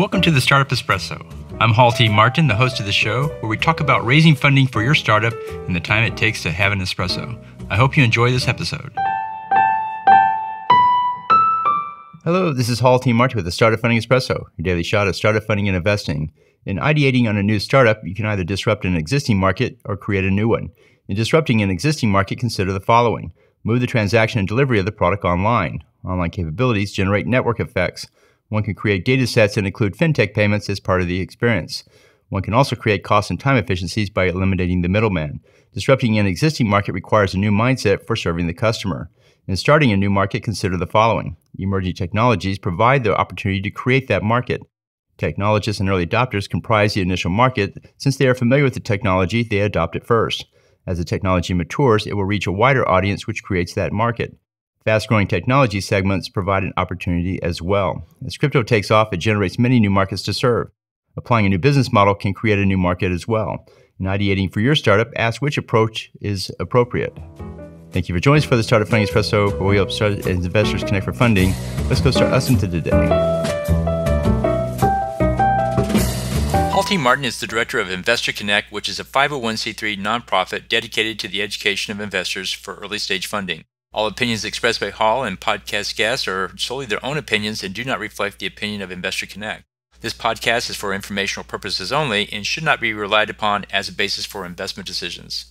welcome to the Startup Espresso. I'm Hall T. Martin, the host of the show, where we talk about raising funding for your startup and the time it takes to have an espresso. I hope you enjoy this episode. Hello, this is Hall T. Martin with the Startup Funding Espresso, your daily shot of startup funding and investing. In ideating on a new startup, you can either disrupt an existing market or create a new one. In disrupting an existing market, consider the following move the transaction and delivery of the product online. Online capabilities generate network effects. One can create data sets and include fintech payments as part of the experience. One can also create cost and time efficiencies by eliminating the middleman. Disrupting an existing market requires a new mindset for serving the customer. In starting a new market, consider the following. Emerging technologies provide the opportunity to create that market. Technologists and early adopters comprise the initial market. Since they are familiar with the technology, they adopt it first. As the technology matures, it will reach a wider audience, which creates that market. Fast growing technology segments provide an opportunity as well. As crypto takes off, it generates many new markets to serve. Applying a new business model can create a new market as well. In ideating for your startup, ask which approach is appropriate. Thank you for joining us for the Startup Funding Espresso, where we help and investors connect for funding. Let's go start us into the day. Hall T. Martin is the director of Investor Connect, which is a 501c3 nonprofit dedicated to the education of investors for early stage funding. All opinions expressed by Hall and podcast guests are solely their own opinions and do not reflect the opinion of Investor Connect. This podcast is for informational purposes only and should not be relied upon as a basis for investment decisions.